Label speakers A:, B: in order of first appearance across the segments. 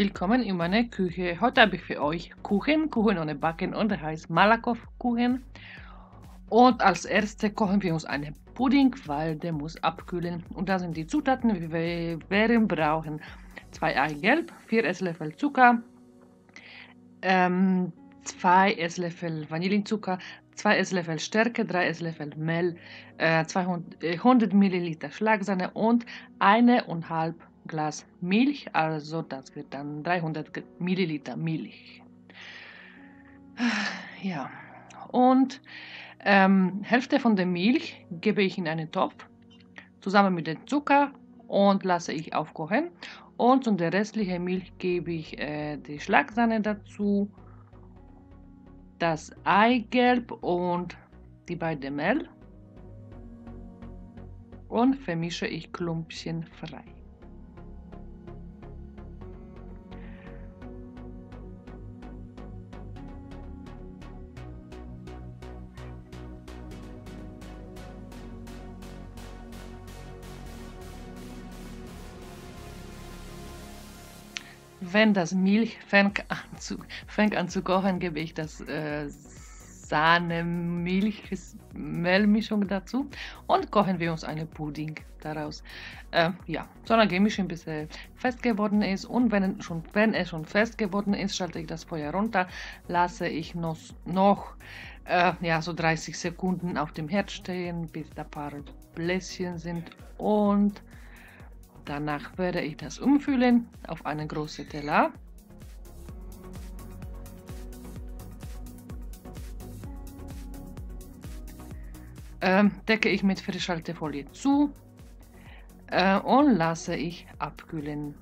A: Willkommen in meiner Küche. Heute habe ich für euch Kuchen, Kuchen ohne Backen und der heißt Malakoff-Kuchen. Und als erstes kochen wir uns einen Pudding, weil der muss abkühlen. Und da sind die Zutaten, die wir werden brauchen. 2 Eigelb, 4 Esslöffel Zucker, 2 ähm, Esslöffel Vanillinzucker, 2 Esslöffel Stärke, 3 Esslöffel Mehl, äh, 200 100 Milliliter Schlagsahne und 1,5 Glas Milch, also das wird dann 300 Milliliter Milch. Ja, und ähm, Hälfte von der Milch gebe ich in einen Topf zusammen mit dem Zucker und lasse ich aufkochen. Und zu der restlichen Milch gebe ich äh, die Schlagsahne dazu, das Eigelb und die beiden Mehl und vermische ich Klumpchen frei. Wenn das Milch fängt an zu, fängt an zu kochen, gebe ich das äh, Sahne, Milch, Mehlmischung dazu und kochen wir uns einen Pudding daraus. Äh, ja, solange die Mischung ein bisschen fest geworden ist und wenn, schon, wenn es schon fest geworden ist, schalte ich das Feuer runter, lasse ich noch, noch äh, ja, so 30 Sekunden auf dem Herd stehen, bis da ein paar Bläschen sind und Danach werde ich das umfüllen auf einen großen Teller. Ähm, decke ich mit Frischhaltefolie zu äh, und lasse ich abkühlen.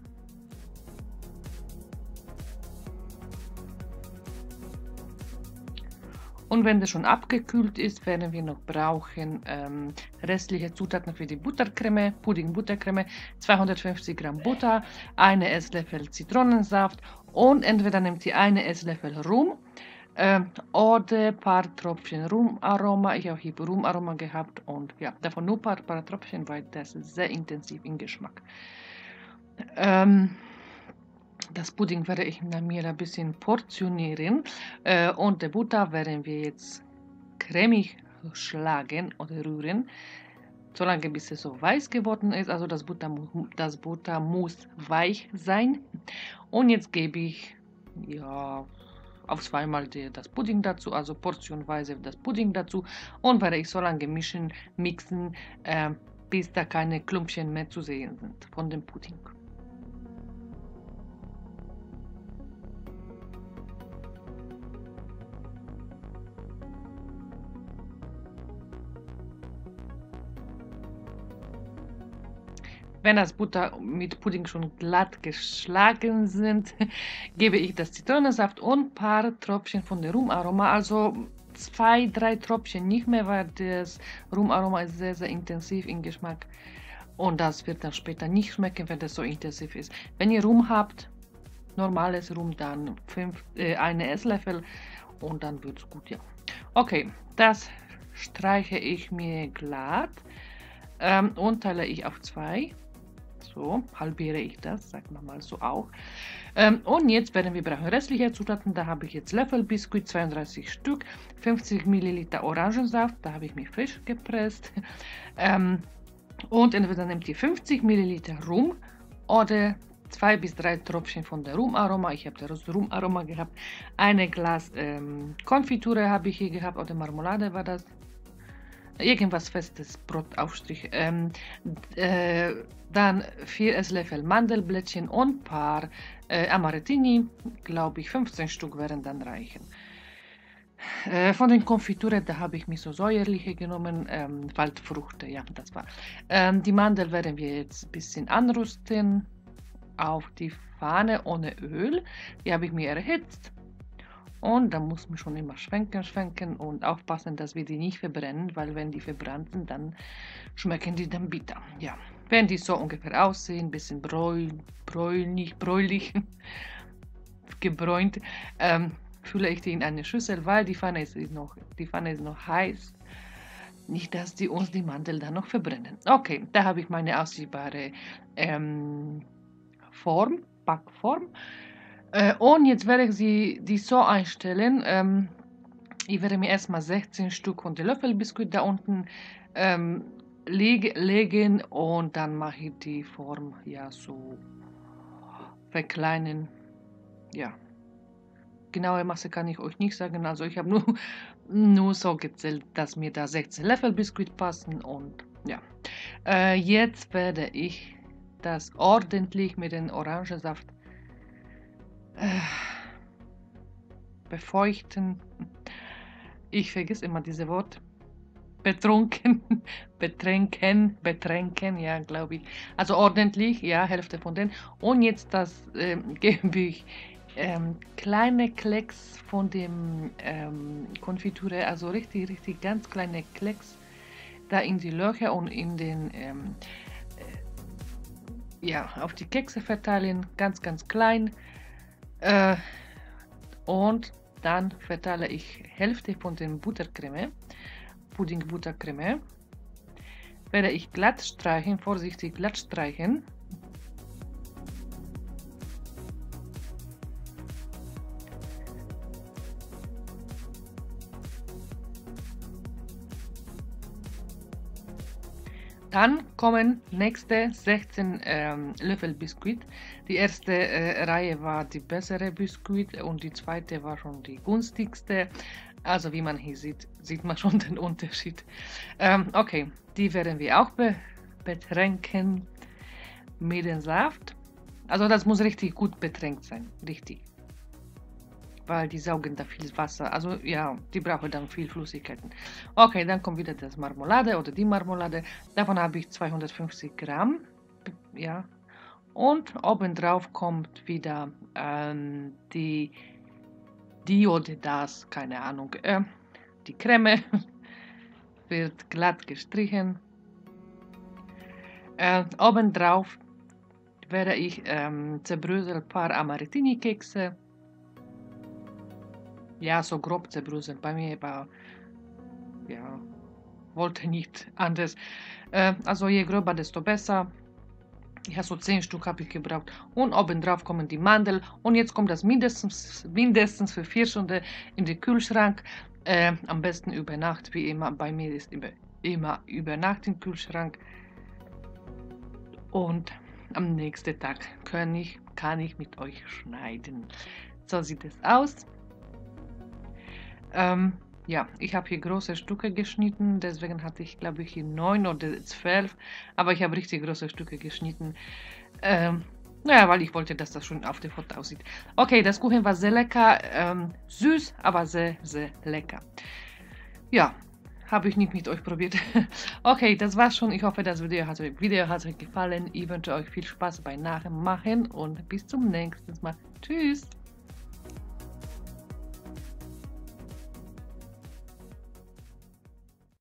A: Und wenn das schon abgekühlt ist, werden wir noch brauchen ähm, restliche Zutaten für die Buttercreme, Pudding-Buttercreme, 250 Gramm Butter, eine Esslöffel Zitronensaft und entweder nehmt ihr eine Esslöffel Rum äh, oder ein paar Tropfen Rumaroma. Ich habe hier Rumaroma gehabt und ja, davon nur ein paar, paar Tropfen, weil das ist sehr intensiv im Geschmack. Ähm, das Pudding werde ich mir ein bisschen portionieren äh, und die Butter werden wir jetzt cremig schlagen oder rühren, solange bis es so weiß geworden ist. Also das Butter, das Butter muss weich sein. Und jetzt gebe ich ja auf zweimal die, das Pudding dazu, also portionweise das Pudding dazu und werde ich so lange mischen, mixen, äh, bis da keine Klumpchen mehr zu sehen sind von dem Pudding. Wenn das Butter mit Pudding schon glatt geschlagen sind, gebe ich das Zitronensaft und ein paar Tropfen von dem Rumaroma, also zwei, drei Tropfen nicht mehr, weil das Rumaroma ist sehr, sehr intensiv im Geschmack und das wird dann später nicht schmecken, wenn das so intensiv ist. Wenn ihr Rum habt, normales Rum, dann fünf, äh, eine Esslöffel und dann wird es gut, ja. Okay, das streiche ich mir glatt ähm, und teile ich auf zwei. So halbiere ich das, sagen wir mal so auch. Ähm, und jetzt werden wir brauchen restliche Zutaten. Da habe ich jetzt Löffelbiskuit, 32 Stück, 50 Milliliter Orangensaft, da habe ich mich frisch gepresst. Ähm, und entweder nehmt ihr 50 Milliliter Rum oder zwei bis drei Tropfen von der Rumaroma. Ich habe das Rumaroma gehabt. Eine Glas ähm, Konfiture habe ich hier gehabt oder Marmelade war das irgendwas festes Brotaufstrich. Ähm, äh, dann 4 Esslöffel Mandelblättchen und ein paar äh, Amarettini, glaube ich, 15 Stück werden dann reichen. Äh, von den Konfituren, da habe ich mir so säuerliche genommen, ähm, Waldfrüchte, ja, das war. Ähm, die Mandel werden wir jetzt ein bisschen anrüsten auf die Pfanne ohne Öl. Die habe ich mir erhitzt und da muss man schon immer schwenken, schwenken und aufpassen, dass wir die nicht verbrennen, weil wenn die verbrannt sind, dann schmecken die dann bitter. Ja, wenn die so ungefähr aussehen, ein bisschen bräu, bräulich, bräulich, gebräunt, ähm, fülle ich die in eine Schüssel, weil die Pfanne ist, noch, die Pfanne ist noch heiß. Nicht, dass die uns die Mandel dann noch verbrennen. Okay, da habe ich meine aussichtbare ähm, Form Backform. Äh, und jetzt werde ich sie die so einstellen. Ähm, ich werde mir erstmal 16 Stück von der Löffelbiskuit da unten ähm, leg legen und dann mache ich die Form ja so verkleinern. Ja. Genaue Masse kann ich euch nicht sagen. Also ich habe nur, nur so gezählt, dass mir da 16 Löffel Biskuit passen und ja. Äh, jetzt werde ich das ordentlich mit dem Orangensaft befeuchten. Ich vergesse immer diese Wort. Betrunken, betränken, betränken, ja, glaube ich. Also ordentlich, ja, Hälfte von denen. Und jetzt das äh, gebe ich ähm, kleine Klecks von dem ähm, Konfiture, also richtig, richtig ganz kleine Klecks da in die Löcher und in den, ähm, äh, ja, auf die Kekse verteilen, ganz, ganz klein. Äh, und dann verteile ich Hälfte von den Buttercreme, Pudding Buttercreme. Werde ich glatt streichen, vorsichtig glatt streichen. Dann kommen nächste 16 ähm, Löffel Biskuit. Die erste äh, Reihe war die bessere Biskuit und die zweite war schon die günstigste. Also wie man hier sieht, sieht man schon den Unterschied. Ähm, okay, die werden wir auch be betränken mit dem Saft. Also das muss richtig gut betränkt sein, richtig weil die saugen da viel Wasser. Also ja, die brauchen dann viel Flüssigkeiten. Okay, dann kommt wieder das Marmelade oder die Marmelade. Davon habe ich 250 Gramm. Ja. Und obendrauf kommt wieder ähm, die Diode, das, keine Ahnung, äh, die Creme wird glatt gestrichen. Äh, obendrauf werde ich ähm, zerbröselt paar Amaretini-Kekse ja, so grob zerbröselt. Bei mir war, ja, wollte nicht anders. Äh, also je gröber, desto besser. Ja, so 10 Stück habe ich gebraucht. Und obendrauf kommen die Mandel. Und jetzt kommt das mindestens, mindestens für 4 Stunden in den Kühlschrank. Äh, am besten über Nacht, wie immer. Bei mir ist immer, immer über Nacht im Kühlschrank. Und am nächsten Tag kann ich, kann ich mit euch schneiden. So sieht es aus. Ähm, ja, ich habe hier große Stücke geschnitten, deswegen hatte ich, glaube ich, hier neun oder zwölf, aber ich habe richtig große Stücke geschnitten. Ähm, naja, weil ich wollte, dass das schon auf der Foto aussieht. Okay, das Kuchen war sehr lecker, ähm, süß, aber sehr, sehr lecker. Ja, habe ich nicht mit euch probiert. okay, das war's schon. Ich hoffe, das Video hat, Video hat euch gefallen. Ich wünsche euch viel Spaß beim Nachmachen und bis zum nächsten Mal. Tschüss!